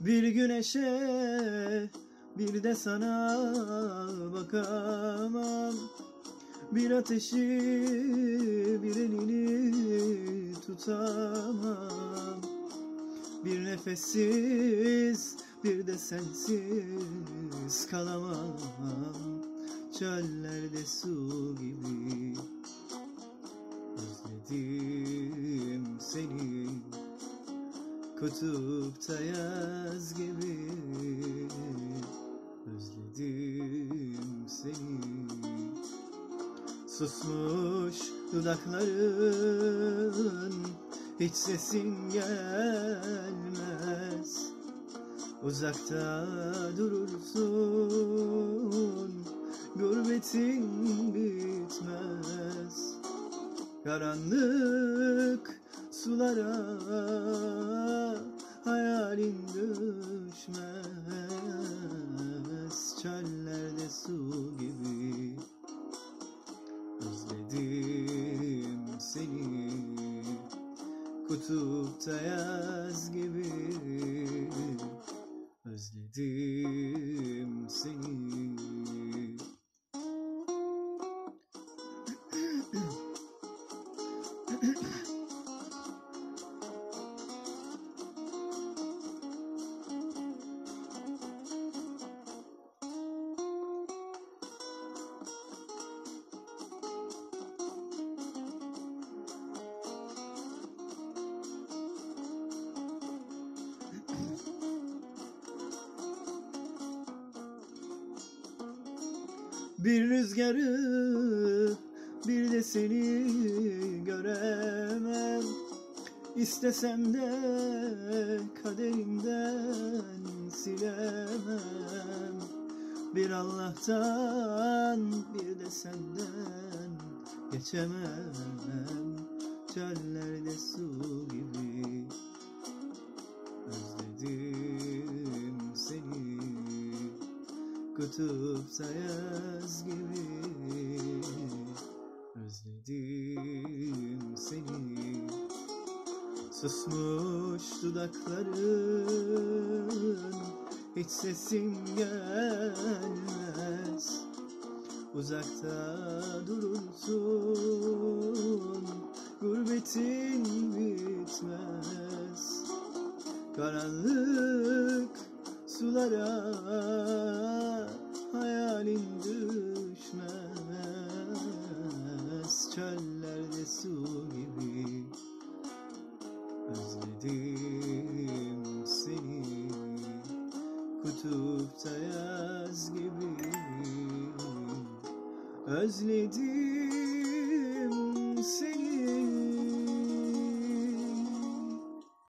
Bir güneşe bir de sana bakamam. Bir ateşi bir elini tutamam. Bir nefessiz bir de sensiz kalamam. Çöllerde su gibi Kutupta yaz gibi Özledim seni. Susmuş dudakların Hiç sesin gelmez. Uzakta durursun Gurbetin bitmez. Karanlık sulara hayalin düşmez. Çöllerde su gibi Özledim seni. Kutupta yaz gibi Özledim Bir rüzgarı bir de seni göremem. İstesem de kaderimden silemem. Bir Allah'tan bir de senden geçemem. Çöllerde su gibi Kutupta yaz gibi Özledim seni. Susmuş dudakların Hiç sesin gelmez. Uzakta durursun Gurbetin bitmez. Karanlık sulara hayalin düşmez. Çöllerde su gibi Özledim seni. Kutupta yaz gibi Özledim